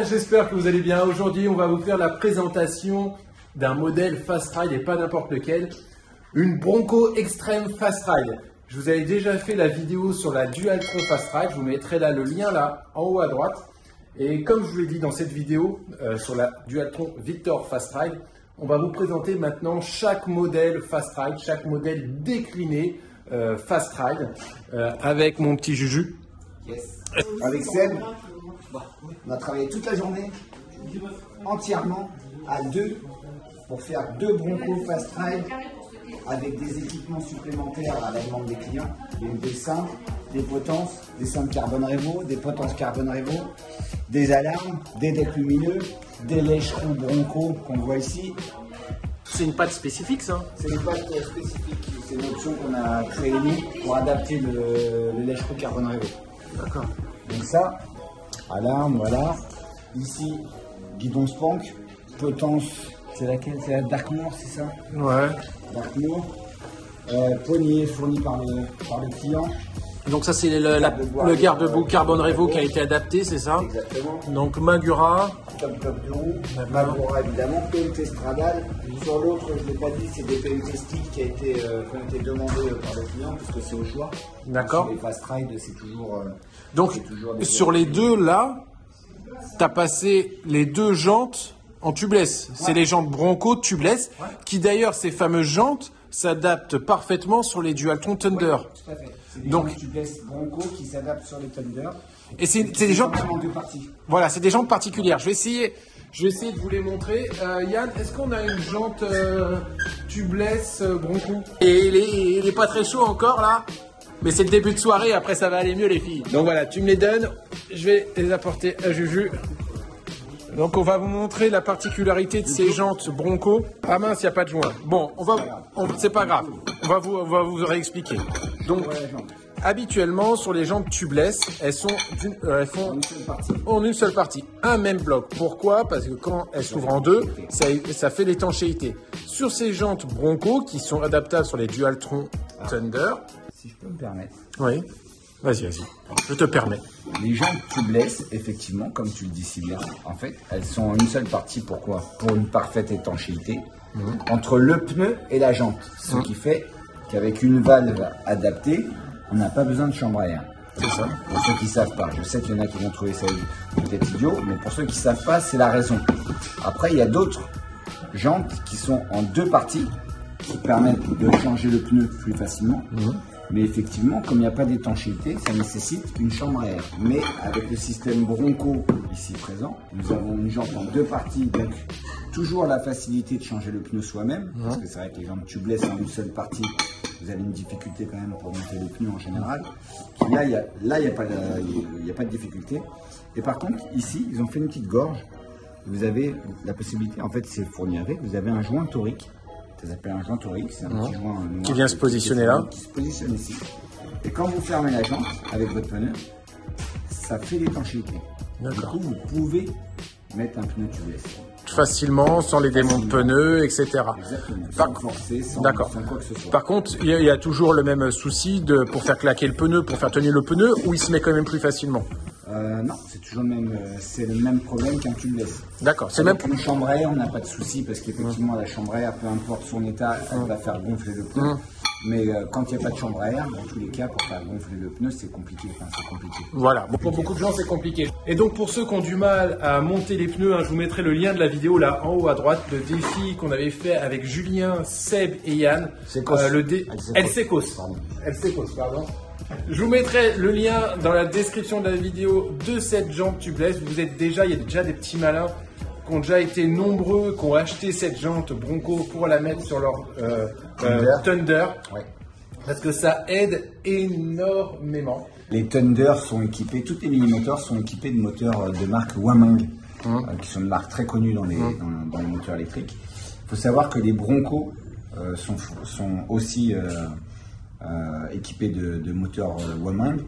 J'espère que vous allez bien. Aujourd'hui, on va vous faire la présentation d'un modèle Fast Ride et pas n'importe lequel. Une Bronco Extreme Fast Ride. Je vous avais déjà fait la vidéo sur la Dualtron Fast Ride. Je vous mettrai là le lien là en haut à droite. Et comme je vous l'ai dit dans cette vidéo euh, sur la Dualtron Victor Fast Ride, on va vous présenter maintenant chaque modèle Fast Ride, chaque modèle décliné euh, Fast Ride euh, avec mon petit Juju. Avec Seb, on a travaillé toute la journée, entièrement, à deux, pour faire deux Bronco Fast Ride avec des équipements supplémentaires à la demande des clients, donc des cintres, des potences, des cintres carbone Revo, des potences carbone Revo, des alarmes, des decks lumineux, des lèche-roues Bronco qu'on voit ici. C'est une pâte spécifique ça C'est une pâte spécifique, c'est une option qu'on a créée nous pour adapter le, le lèche-roue carbone Revo. D'accord. Donc ça, alarme, voilà. Ici, guidon spank, potence, c'est laquelle? C'est la Darkmoor, c'est ça? Ouais. Darkmoor. Euh, poignée fournie par le, par le client. Donc ça c'est le, Garde-boue le avec, garde-boue carbone Revo qui a été adapté, c'est ça Exactement. Donc Magura, Top. Magura évidemment. PMT Stradal. Sur l'autre, je ne l'ai pas dit, c'est des PMT stick qui, a été, euh, qui ont été demandés euh, par le client parce que c'est au choix. D'accord. Sur les fast ride, c'est toujours. euh, donc toujours sur les deux là, t'as passé les deux jantes en tubeless. C'est les jantes Bronco tubeless, qui d'ailleurs ces fameuses jantes s'adaptent parfaitement sur les Dualtron Thunder. Tout à fait. C'est des Donc- jantes tubeless Bronco qui s'adaptent sur les Thunder. Et c'est c'est des jantes, Vraiment en deux parties. voilà, c'est des jantes particulières. Je vais essayer, je vais essayer de vous les montrer. Euh, Yann, est-ce qu'on a une jante euh, tubeless euh, Bronco? Et il est, il est pas très chaud encore là, mais c'est le début de soirée. Après, ça va aller mieux les filles. Donc voilà, tu me les donnes. Je vais les apporter à Juju. Donc on va vous montrer la particularité de ces jantes Bronco. Ah mince, il n'y a pas de joint. Bon, on va, c'est pas grave. On va vous, on va vous réexpliquer. Donc, habituellement sur les jantes tubeless, elles sont, d'une- euh, elles font en une seule partie, un même bloc. Pourquoi? Parce que quand elles s'ouvrent en deux, ça, ça fait l'étanchéité. Sur ces jantes Bronco qui sont adaptables sur les Dualtron Thunder, Si je peux me permettre. oui, vas-y, vas-y, je te permets. Les jantes tubeless, effectivement, comme tu le dis si bien, en fait, elles sont en une seule partie. Pourquoi? Pour une parfaite étanchéité entre le pneu et la jante. Ce qui fait qu'avec une valve adaptée, on n'a pas besoin de chambre à air. C'est ça. Pour ceux qui savent pas, je sais qu'il y en a qui vont trouver ça peut-être idiot, mais pour ceux qui savent pas, c'est la raison. Après, il y a d'autres jantes qui sont en deux parties, qui permettent de changer le pneu plus facilement. Mais effectivement, comme il n'y a pas d'étanchéité, ça nécessite une chambre à air. Mais avec le système Bronco ici présent, nous avons une jante en deux parties, donc toujours la facilité de changer le pneu soi-même, parce que c'est vrai que les jantes tubeless en une seule partie, vous avez une difficulté quand même pour monter le pneu en général. Là, il n'y a, là, il y a, pas y a pas de difficulté. Et par contre, ici, ils ont fait une petite gorge. Vous avez la possibilité, en fait, c'est fourni avec, vous avez un joint torique. Ça s'appelle un joint torique, c'est un petit joint noir Qui vient se positionner là. Qui se positionne ici. Et quand vous fermez la jante avec votre pneu, ça fait l'étanchéité. Du coup, vous pouvez mettre un pneu tubeless. Facilement, sans les démons de pneus, etc. Exactement. Par- Sans forcer, sans, D'accord. sans quoi que ce soit. Par contre, il y, y a toujours le même souci de, pour faire claquer le pneu, pour faire tenir le pneu, ou il se met quand même plus facilement? Euh, non, c'est toujours le même, euh, c'est le même problème qu'un tubeless. D'accord, c'est même Avec une chambre à air, on n'a pas de souci parce qu'effectivement la chambre à air, peu importe son état, elle va faire gonfler le pneu. Mais euh, quand il n'y a pas de chambre à air, dans tous les cas, pour faire gonfler le pneu, c'est compliqué. Enfin, c'est compliqué. Voilà, pour beaucoup de gens c'est compliqué. Et donc pour ceux qui ont du mal à monter les pneus, hein, je vous mettrai le lien de la vidéo là en haut à droite, le défi qu'on avait fait avec Julien, Seb et Yann. Euh, le dé... El El Secos. Secos. Pardon. El Secos, pardon. Je vous mettrai le lien dans la description de la vidéo de cette jambe tubeless. Vous êtes déjà, il y a déjà des petits malins qui ont déjà été nombreux, qui ont acheté cette jante Bronco pour la mettre sur leur euh, euh, Thunder. Ouais. parce que ça aide énormément. Les Thunder sont équipés, toutes les mini-moteurs sont équipés de moteurs euh, de marque Wamang, euh, qui sont une marque très connue dans les, dans, dans les moteurs électriques. Il faut savoir que les Bronco sont, sont aussi euh, équipés de, de moteurs euh, Wamang.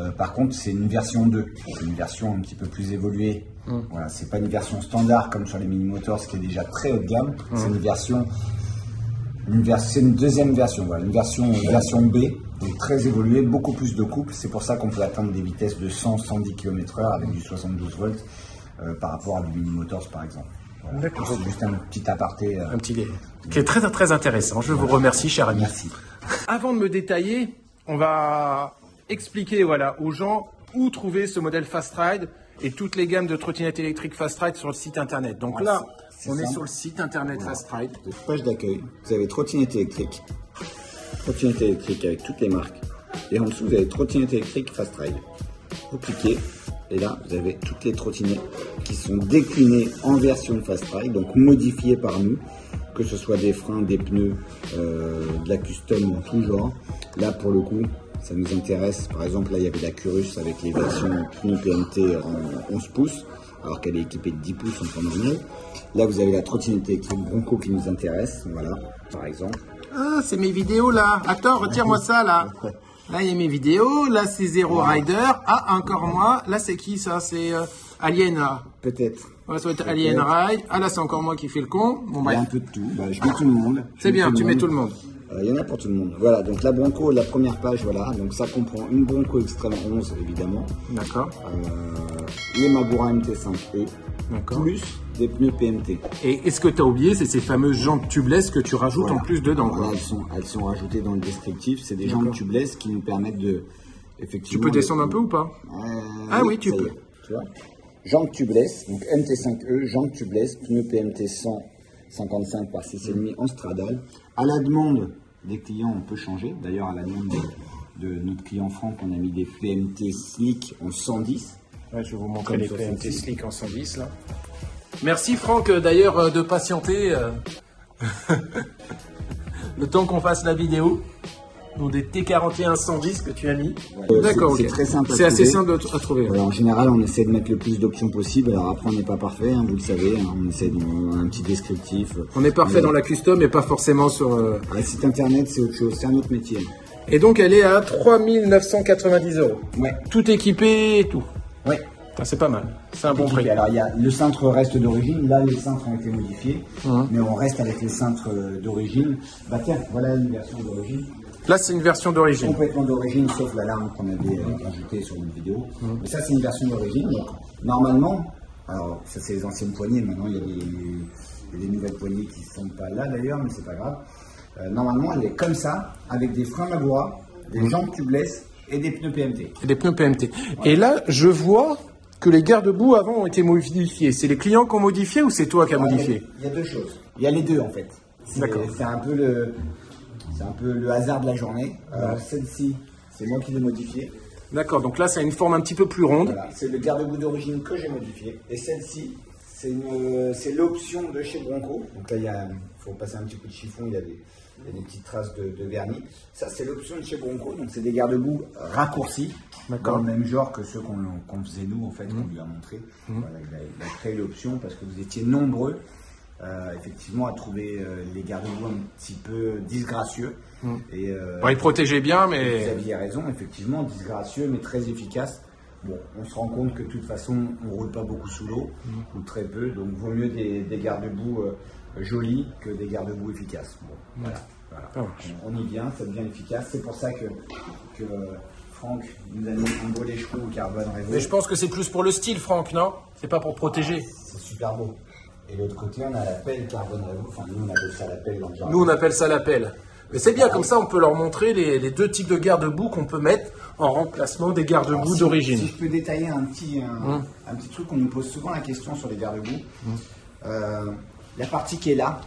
Euh, par contre, c'est une version 2, c'est une version un petit peu plus évoluée. Voilà, c'est pas une version standard comme sur les mini-motors, ce qui est déjà très haut de gamme. C'est une version une c'est une deuxième version, voilà, une version, une version B, donc très évoluée, beaucoup plus de couple. C'est pour ça qu'on peut atteindre des vitesses de 100-110 km/h avec du 72 volts euh, par rapport à du mini motors par exemple. Voilà. D'accord. C'est juste un petit aparté. Un petit dé- qui est très très intéressant. Je vous remercie, cher ami. merci. Avant de me détailler, on va expliquer voilà, aux gens où trouver ce modèle Fast Ride et toutes les gammes de trottinettes électriques Fast Ride sur le site internet. Donc là, c'est on est sur le site internet Fast Ride. Page d'accueil, vous avez trottinette électrique, trottinette électrique avec toutes les marques, et en dessous vous avez trottinette électrique Fast Ride. Vous cliquez, et là vous avez toutes les trottinettes qui sont déclinées en version Fast Ride, donc modifiées par nous, que ce soit des freins, des pneus, euh, de la custom en tout genre. Là pour le coup, ça nous intéresse. Par exemple, là il y avait la Curus avec les versions pneus PMT en 11 pouces, alors qu'elle est équipée de 10 pouces en temps normal. Là vous avez la trottinette électrique Bronco qui nous intéresse, voilà, par exemple. Ah, c'est mes vidéos là. Attends, retire-moi ça là. Là, il y a mes vidéos. Là, c'est Zero Rider. Ah, encore moi. Là, c'est qui ça? C'est euh, Alien là. Peut-être. Ouais, ça va être Alien Ride. Ah, là, c'est encore moi qui fais le con. Bon, Il y a un peu de tout. Bah, je mets tout le monde. C'est bien, tu mets tout le monde. Euh, Il y en a pour tout le monde. Voilà, donc la Bronco, la première page, voilà. Donc ça comprend une Bronco Extreme 11, évidemment. D'accord. Euh, les Magura MT5E. D'accord. Plus des pneus PMT. Et est-ce que tu as oublié, c'est ces fameuses jantes tubeless que tu rajoutes Voilà. en plus dedans. Voilà, elles sont, elles sont rajoutées dans le descriptif. C'est des jambes tubeless qui nous permettent de. Tu Effectivement, peux descendre un peu ou pas Euh, Ah oui, tu peux. est, tu vois. Jambes tubeless, donc MT5E, jambes tubeless, pneus PMT 155 par 6,5 en stradal. À la demande des clients, on peut changer. D'ailleurs, à la demande de, de notre client Franck, on a mis des PMT slick en 110. Ouais, je vais vous montrer les PMT. Slick en 110 là. Merci Franck euh, d'ailleurs euh, de patienter euh, le temps qu'on fasse la vidéo. Donc des T41 110 que tu as mis. D'accord, c'est- très simple C'est assez simple à trouver. En général, on essaie de mettre le plus d'options possible. Alors après, on n'est pas parfait, hein, vous le savez. hein. on essaie de on un petit descriptif. On est parfait dans la custom et pas forcément sur. euh, site internet, c'est autre chose, c'est un autre métier. Et donc elle est à 3990 euros. Ouais, Tout équipé et tout. ouais. Ah, c'est pas mal. C'est un bon prix. Alors, il y a, le cintre reste d'origine. Là, les cintres ont été modifiés, mais on reste avec les cintres euh, d'origine. Bah tiens, voilà une version d'origine. Là c'est une version d'origine. Complètement d'origine, sauf l'alarme qu'on avait euh, rajoutée sur une vidéo. Mais ça, c'est une version d'origine. Donc, normalement, alors ça, c'est les anciennes poignées. Maintenant, il y a des, nouvelles poignées qui ne sont pas là d'ailleurs, mais c'est pas grave. Euh, normalement, elle est comme ça, avec des freins Magura, des jambes tubeless et des pneus PMT. Et des pneus PMT. Et là, je vois que les garde-boue avant ont été modifiés. C'est les clients qui ont modifié ou c'est toi qui as modifié Il y a deux choses. Il y a les deux en fait. C'est- D'accord. C'est un peu le, c'est un peu le hasard de la journée. Alors celle-ci, c'est moi qui l'ai modifiée. D'accord, donc là, ça a une forme un petit peu plus ronde. Voilà, c'est le garde-boue d'origine que j'ai modifié. Et celle-ci, c'est c'est l'option de chez Bronco. Donc là, il y a, faut passer un petit coup de chiffon. Il y a des, il y a des petites traces de, de vernis. Ça, c'est l'option de chez Bronco. Donc c'est des garde-boue raccourcis. Dans le même genre que ceux qu'on faisait nous, en fait, qu'on lui a montré. Voilà, il, a, il a créé l'option parce que vous étiez nombreux, euh, effectivement, à trouver euh, les garde-boue un petit peu disgracieux. Et, euh, Bon, ils protégeaient bien, vous mais aviez raison, effectivement, disgracieux mais très efficace. Bon, on se rend compte que de toute façon, on roule pas beaucoup sous l'eau, ou très peu, donc vaut mieux des, des garde-boue jolis que des garde-boue efficaces. Bon, voilà, voilà. Ça marche. On, on y vient, ça devient efficace. C'est pour ça que, que euh, Franck nous a mis un beau écheveau au carbone Revo. mais je pense que c'est plus pour le style, Franck, non? C'est pas pour protéger. C'est super beau. Et l'autre côté, on a la pelle carbone Revo. Enfin, nous, on appelle ça la pelle dans le jardin. Nous, on appelle ça la pelle. Mais c'est bien, comme ça, on peut leur montrer les, les deux types de garde-boue qu'on peut mettre en remplacement des garde-boue si- d'origine. Si je peux détailler un petit, un, un petit truc, on nous pose souvent la question sur les garde-boue. Euh, la partie qui est là,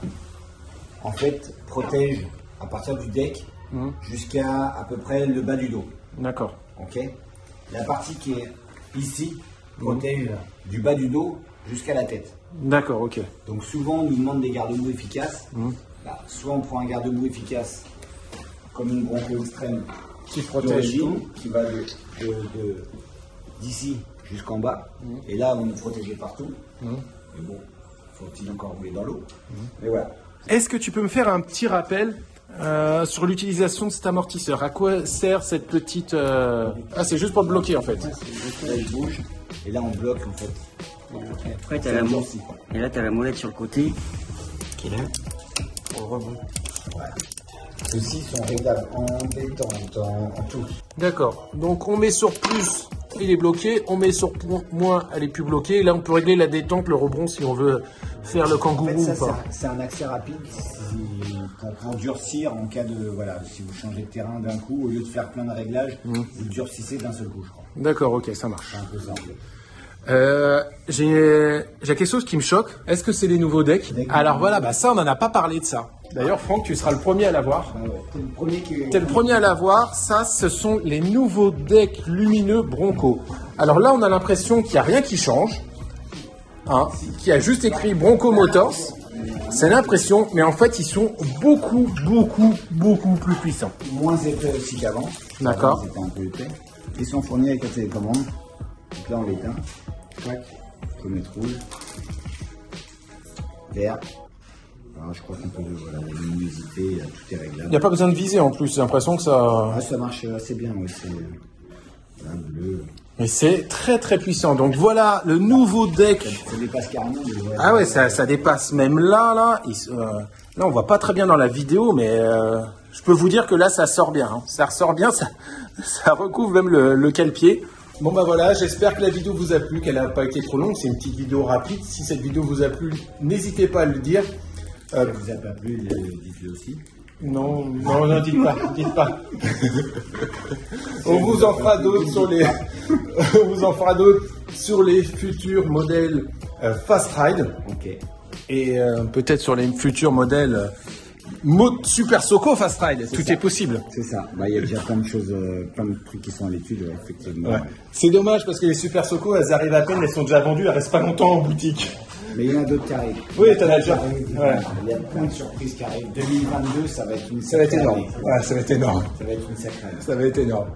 en fait, protège à partir du deck jusqu'à à peu près le bas du dos. D'accord. Ok La partie qui est ici protège du bas du dos jusqu'à la tête. D'accord, ok. Donc souvent, on nous demande des garde-boue efficaces. Bah, soit on prend un garde-boue efficace, comme une bronco extrême, Qui protège tout. qui va d'ici jusqu'en bas. Et là, on est protégé partout. Mais bon, faut-il encore rouler dans l'eau. Mais voilà. Est-ce que tu peux me faire un petit rappel euh, sur l'utilisation de cet amortisseur? À quoi sert cette petite... euh, Ah, c'est juste pour le bloquer en fait. Là, il bouge. Et là, on bloque en fait. Après, t'as la aussi. Et là, t'as la molette sur le côté. Qui est là. Ceux-ci sont réglables en détente, en, en tout. D'accord. Donc on met sur plus, il est bloqué. On met sur moins, elle est plus bloquée. Là, on peut régler la détente, le rebond si on veut faire le En kangourou fait, ça, ou c'est pas. un- c'est un accès rapide si- pour, pour durcir en cas de. Voilà, si vous changez de terrain d'un coup, au lieu de faire plein de réglages, vous durcissez d'un seul coup, je crois. D'accord, ok, ça marche. Un peu. Euh, j'ai quelque chose qui me choque. Est-ce que c'est les nouveaux decks? Decks. Alors voilà, bah ça, on n'en a pas parlé de ça. D'ailleurs, Franck, tu seras le premier à l'avoir. Ah ouais, T'es le premier qui. T'es le premier à l'avoir. Ça, ce sont les nouveaux decks lumineux Bronco. Alors là, on a l'impression qu'il n'y a rien qui change. Hein, qui a juste écrit Bronco Motors. C'est l'impression, mais en fait, ils sont beaucoup, beaucoup, beaucoup plus puissants. Moins épais aussi qu'avant. D'accord. Avant, C'était un peu épais. Ils sont fournis avec la télécommande. Donc là, on l'éteint. Tac. Rouge. Vert. Alors, je crois qu'on peut. Voilà, la luminosité, euh, tout est Il réglable. n'y a pas besoin de viser en plus. J'ai l'impression que ça. Ah, ça marche assez bien, oui. C'est. Voilà, bleu. Mais c'est très, très puissant. Donc voilà le nouveau deck. Ça dépasse carrément. ouais. Ah ouais, ça, ça dépasse même là, là. Il euh, là, on voit pas très bien dans la vidéo, mais euh, je peux vous dire que là, ça sort bien. hein. Ça ressort bien, ça, ça recouvre même le, le cale-pied. Bon bah voilà, j'espère que la vidéo vous a plu, qu'elle n'a pas été trop longue. C'est une petite vidéo rapide. Si cette vidéo vous a plu, n'hésitez pas à le dire. Ça vous a pas plu, le- dites-le aussi. non, non, non, dites pas, dites pas. On vous en fera d'autres sur les, on vous en fera d'autres sur les futurs modèles euh, Fast Ride. Ok. et euh, peut-être sur les futurs modèles euh, Mo- Super Soco Fast Ride. Tout ça. est possible. C'est ça. Bah, il y a déjà plein de choses, euh, plein de trucs qui sont à l'étude, effectivement. ouais. C'est dommage parce que les Super Soco, elles arrivent à peine, elles sont déjà vendues, elles restent pas longtemps en boutique. Mais il y en a d'autres qui arrivent. Oui, t'en as déjà. Il y a plein de surprises qui arrivent. 2022, ça va être une Ça va être sacrée énorme. Ouais, ça va être énorme. Ça va être une sacrée année. Ça va être énorme.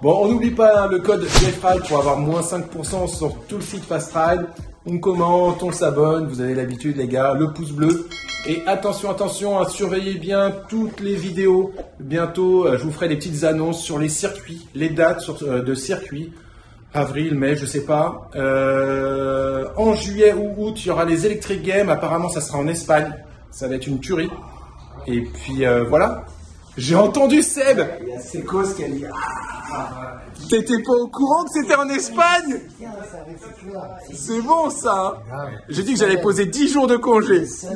Bon, on n'oublie pas le code GFRIDE pour avoir moins 5% sur tout le site Fast Ride. On commente, on s'abonne, vous avez l'habitude les gars, le pouce bleu. Et attention, attention, à surveiller bien toutes les vidéos. Bientôt, euh, je vous ferai des petites annonces sur les circuits, les dates euh, de circuits. Avril, mai, je sais pas. Euh, en juillet ou août, il y aura les Electric Games. Apparemment, ça sera en Espagne. Ça va être une tuerie. Et puis euh, voilà. J'ai entendu Seb. Il y a qui a dit T'étais pas au courant que c'était en Espagne? C'est bon ça J'ai dit que j'allais poser 10 jours de congé. Ah.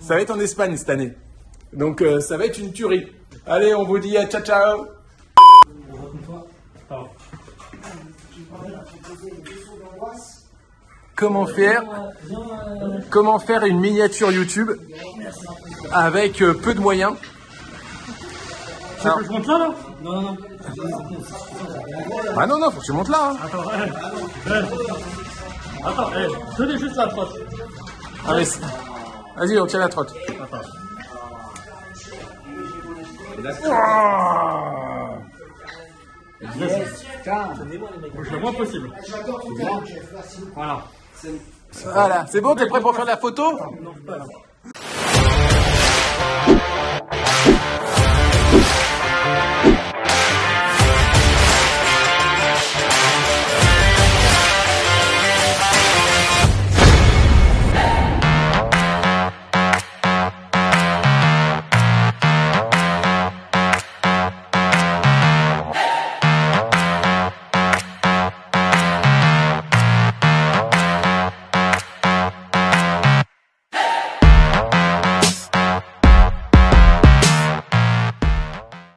Ça va être en Espagne cette année. Donc euh, ça va être une tuerie. Allez, on vous dit à ciao ciao Comment faire Comment faire une miniature YouTube avec euh, peu de moyens Alors- Je monte là, là? Non, non, non. Ah non non, faut que tu montes là. hein. Attends, eh, eh. Attends, eh, tenez juste la trotte. Allez, c'est- vas-y, on tient la trotte. Le moins possible. Voilà. Voilà, c'est bon, t'es prêt pour faire la photo? Non, pas.